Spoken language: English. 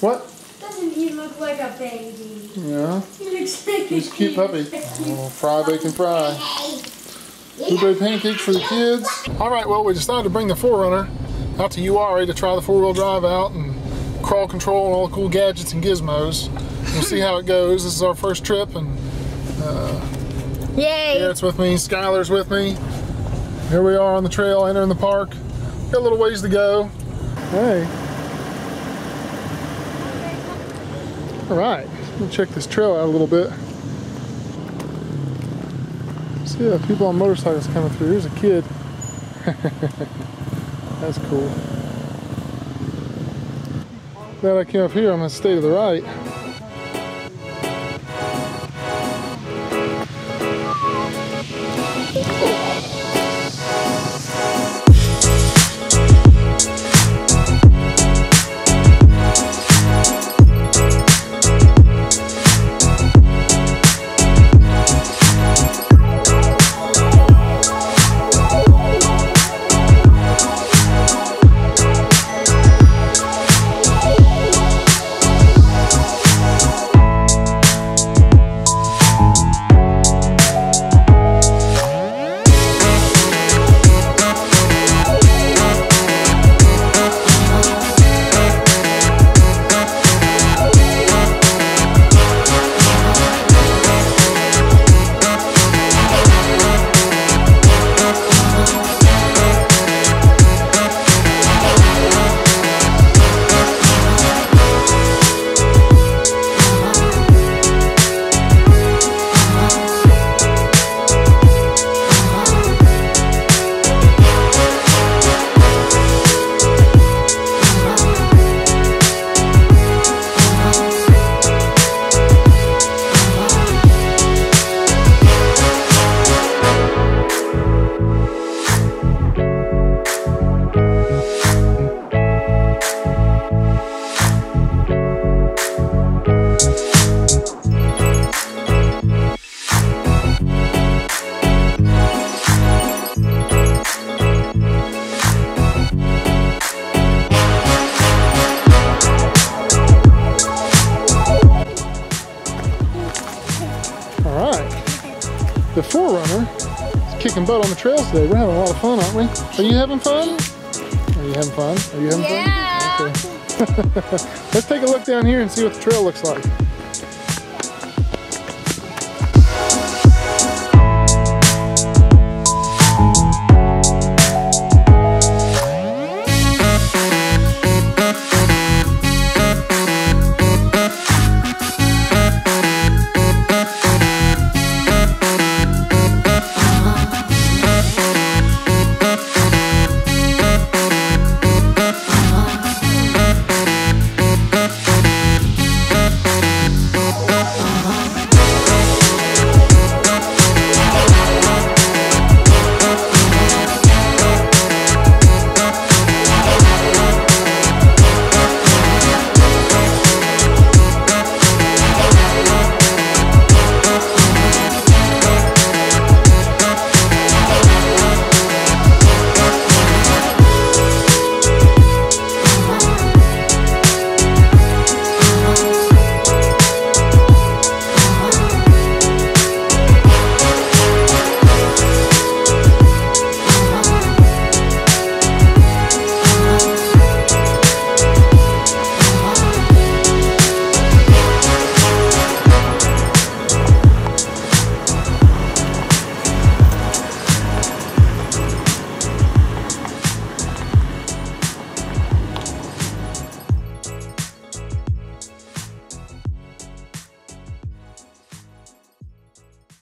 What? Doesn't he look like a baby? Yeah. He looks like He's a a cute puppy. Oh, fry, bacon, fry. Blueberry pancakes for the kids. All right, well, we decided to bring the 4Runner out to Uwharrie to try the four-wheel drive out and crawl control and all the cool gadgets and gizmos. We'll see how it goes. This is our first trip, and uh, Yay! Garrett's with me, Skylar's with me. Here we are on the trail, entering the park. Got a little ways to go. Hey. All right, we'll check this trail out a little bit. See yeah, people on motorcycles coming through. Here's a kid. That's cool. Glad I came up here. I'm gonna stay to the right. All The 4Runner is kicking butt on the trails today. We're having a lot of fun, aren't we? Are you having fun? Are you having fun? Are you having Yeah. fun? Okay. Let's take a look down here and see what the trail looks like.